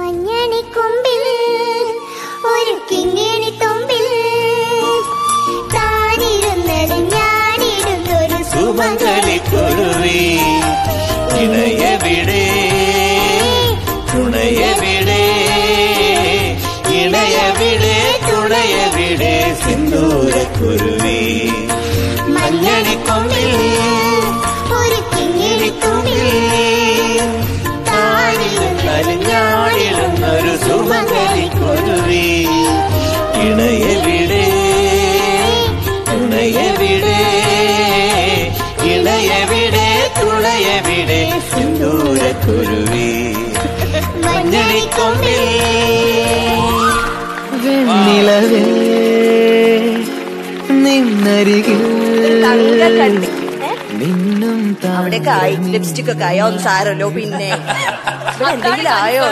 മഞ്ഞണിക്കൊമ്പിൽ ഒരു കിങ്ങിണി തുമ്പിൽ. താനിരുന്നത് ഞാനിരുന്നൊരു സുമംഗലിക്കുരുവി ഇണയവിടെ തുണയവിടെ ഇണയവിടെ തുണയവിടെ സിന്ദൂരക്കുരുവി മഞ്ഞണിക്കൊമ്പിൽ ഒരു കിങ്ങിണി തുമ്പിൽ. അലിഞ്ഞാടിടുന്നൊരു സുമംഗലിക്കുരുവി ഇണയവിടെ? തുണയവിടെ? സിന്ദൂരക്കുരുവി വെണ്ണിലവേ നിന്നരികിൽ. അവിടെയൊക്കെ ആയി. ലിപ്സ്റ്റിക് ഒക്കെ ആയോ. ഒന്ന് സാരല്ലോ പിന്നെ. എന്തെങ്കിലും ആയോ?